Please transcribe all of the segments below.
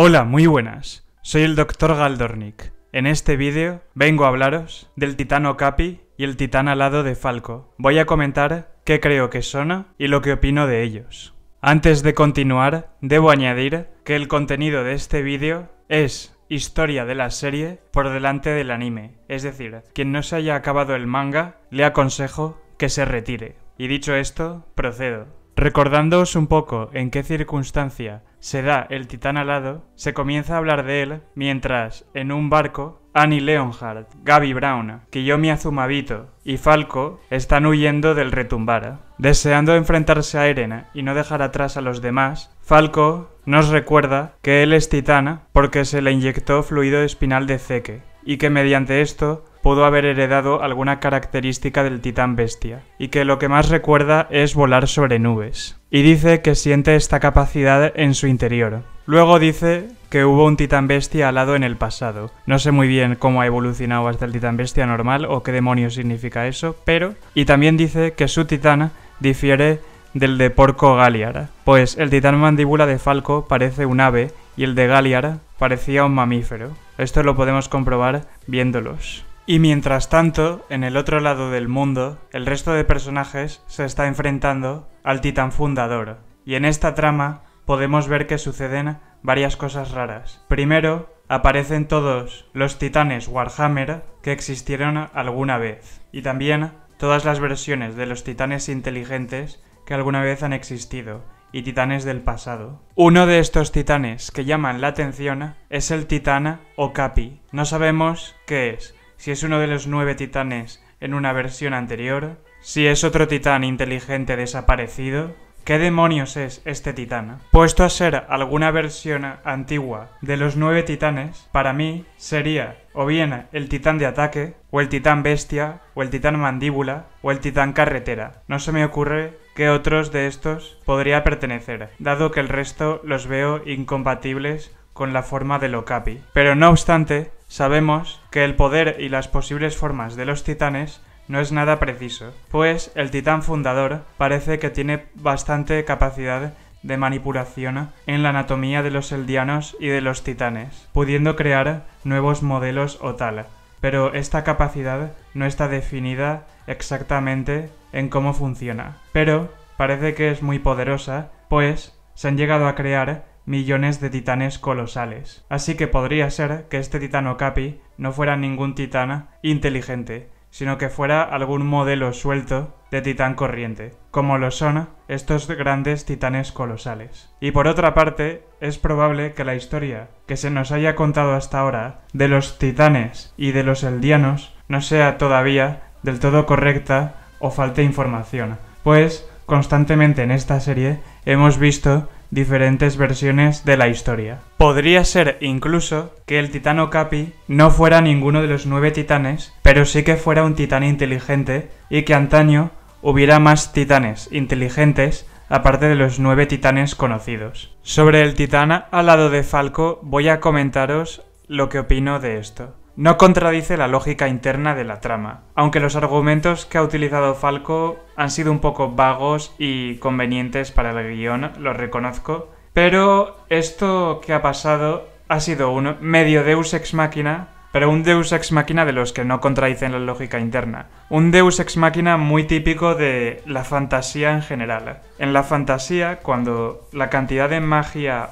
Hola, muy buenas. Soy el Dr. Galdornik. En este vídeo vengo a hablaros del titán Okapi y el titán alado de Falco. Voy a comentar qué creo que son y lo que opino de ellos. Antes de continuar, debo añadir que el contenido de este vídeo es historia de la serie por delante del anime. Es decir, quien no se haya acabado el manga, le aconsejo que se retire. Y dicho esto, procedo. Recordándoos un poco en qué circunstancia se da el titán alado, se comienza a hablar de él mientras, en un barco, Annie Leonhardt, Gaby Brown, Kiyomi Azumabito y Falco están huyendo del retumbara. Deseando enfrentarse a Eren y no dejar atrás a los demás, Falco nos recuerda que él es titán porque se le inyectó fluido espinal de Zeke y que mediante esto pudo haber heredado alguna característica del titán bestia, y que lo que más recuerda es volar sobre nubes. Y dice que siente esta capacidad en su interior. Luego dice que hubo un titán bestia alado en el pasado. No sé muy bien cómo ha evolucionado hasta el titán bestia normal o qué demonios significa eso, pero... Y también dice que su titán difiere del de Porco Galiar, pues el titán mandíbula de Falco parece un ave y el de Galiar parecía un mamífero. Esto lo podemos comprobar viéndolos. Y mientras tanto, en el otro lado del mundo, el resto de personajes se está enfrentando al titán fundador. Y en esta trama podemos ver que suceden varias cosas raras. Primero, aparecen todos los titanes Warhammer que existieron alguna vez. Y también todas las versiones de los titanes inteligentes que alguna vez han existido y titanes del pasado. Uno de estos titanes que llaman la atención es el titán Okapi. No sabemos qué es, si es uno de los nueve titanes en una versión anterior, si es otro titán inteligente desaparecido, ¿Qué demonios es este titán? Puesto a ser alguna versión antigua de los nueve titanes, para mí sería o bien el titán de ataque, o el titán bestia, o el titán mandíbula, o el titán carretera. No se me ocurre qué otros de estos podría pertenecer, dado que el resto los veo incompatibles con la forma del Okapi. Pero no obstante, sabemos que el poder y las posibles formas de los titanes no es nada preciso, pues el titán fundador parece que tiene bastante capacidad de manipulación en la anatomía de los eldianos y de los titanes, pudiendo crear nuevos modelos o tal. Pero esta capacidad no está definida exactamente en cómo funciona. Pero parece que es muy poderosa, pues se han llegado a crear millones de titanes colosales. Así que podría ser que este titán Okapi no fuera ningún titán inteligente, sino que fuera algún modelo suelto de titán corriente, como lo son estos grandes titanes colosales. Y por otra parte, es probable que la historia que se nos haya contado hasta ahora de los titanes y de los eldianos no sea todavía del todo correcta o falte información, pues constantemente en esta serie hemos visto diferentes versiones de la historia. Podría ser incluso que el titán Okapi no fuera ninguno de los nueve titanes, pero sí que fuera un titán inteligente y que antaño hubiera más titanes inteligentes aparte de los nueve titanes conocidos. Sobre el titán al lado de Falco voy a comentaros lo que opino de esto no contradice la lógica interna de la trama, aunque los argumentos que ha utilizado Falco han sido un poco vagos y convenientes para el guion, lo reconozco, pero esto que ha pasado ha sido un medio deus ex machina, pero un deus ex machina de los que no contradicen la lógica interna. Un deus ex machina muy típico de la fantasía en general. En la fantasía, cuando la cantidad de magia,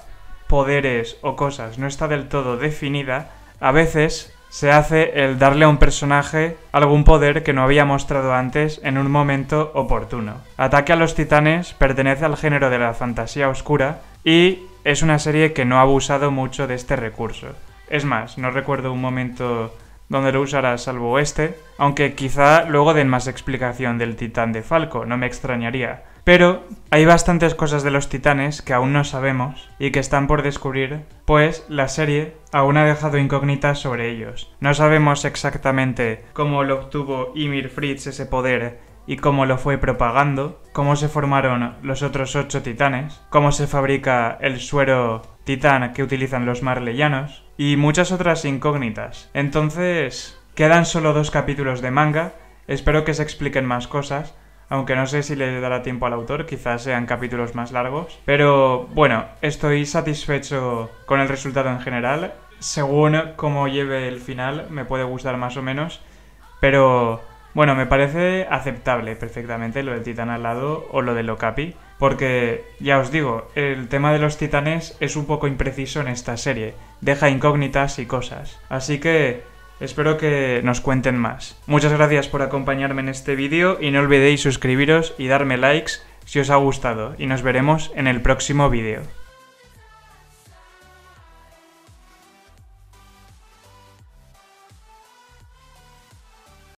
poderes o cosas no está del todo definida, a veces se hace el darle a un personaje algún poder que no había mostrado antes en un momento oportuno. Ataque a los Titanes pertenece al género de la fantasía oscura y es una serie que no ha abusado mucho de este recurso. Es más, no recuerdo un momento donde lo usara salvo este, aunque quizá luego den más explicación del titán de Falco, no me extrañaría. Pero hay bastantes cosas de los titanes que aún no sabemos y que están por descubrir, pues la serie aún ha dejado incógnitas sobre ellos. No sabemos exactamente cómo lo obtuvo Ymir Fritz ese poder y cómo lo fue propagando, cómo se formaron los otros ocho titanes, cómo se fabrica el suero titán que utilizan los marleyanos y muchas otras incógnitas. Entonces, quedan solo dos capítulos de manga, espero que se expliquen más cosas, aunque no sé si le dará tiempo al autor, quizás sean capítulos más largos. Pero bueno, estoy satisfecho con el resultado en general. Según cómo lleve el final, me puede gustar más o menos, pero bueno, me parece aceptable perfectamente lo del titán al lado o lo del Okapi, porque ya os digo, el tema de los titanes es un poco impreciso en esta serie, deja incógnitas y cosas. Así que espero que nos cuenten más. Muchas gracias por acompañarme en este vídeo y no olvidéis suscribiros y darme likes si os ha gustado y nos veremos en el próximo vídeo.